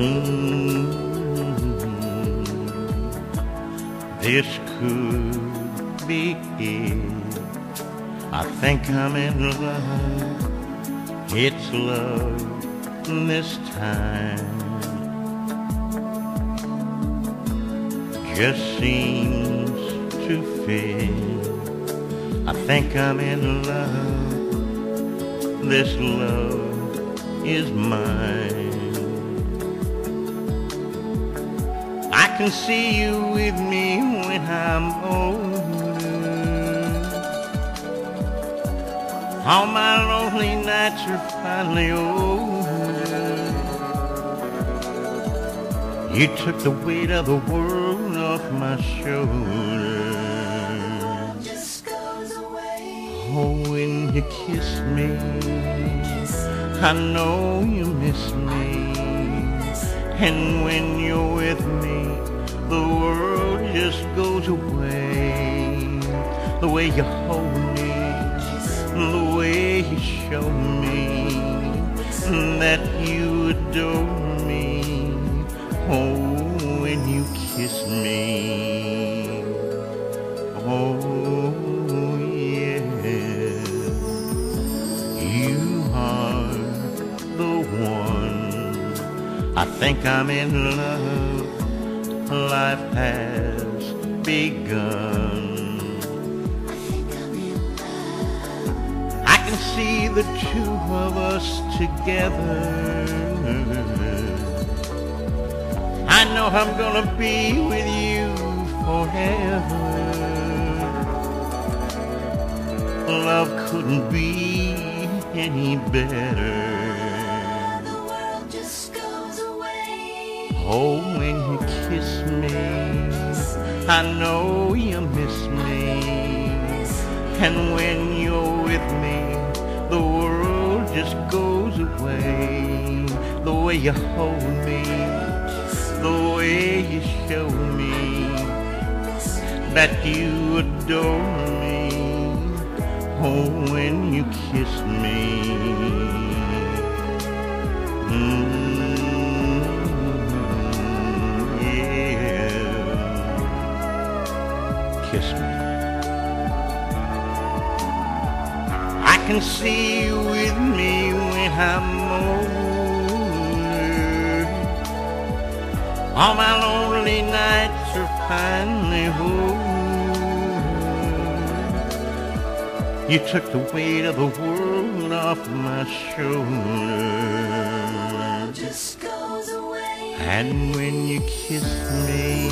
Mm, this could be it. I think I'm in love. It's love this time. Just seems to fit. I think I'm in love. This love is mine. I can see you with me when I'm older. All my lonely nights are finally over. You took the weight of the world off my shoulders. just goes away. Oh, when you kiss me, I know you miss me. And when you're with me, the world just goes away. The way you hold me, the way you show me that you adore me. Oh, when you kiss me. Oh, yeah. You are the one. I think I'm in love. Life has begun. I can see the two of us together. I know I'm gonna be with you forever. Love couldn't be any better. The world just goes away. Oh, when you kiss me, I know you miss me. And when you're with me, the world just goes away. The way you hold me, the way you show me that you adore me. Oh, when you kiss me. Mm, yeah. Kiss me. I can see you with me when I'm older. All my lonely nights are finally over. You took the weight of the world off my shoulders. Just goes away. And when you kiss me,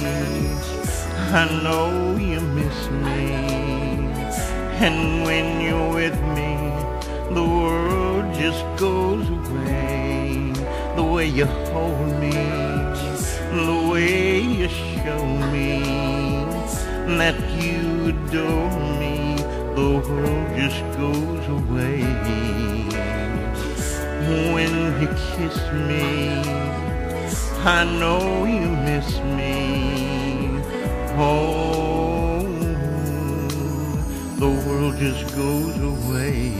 I know you miss me. And when you're with me, the world just goes away. The way you hold me, adore me, the world just goes away. When you kiss me, I know you miss me. Oh, the world just goes away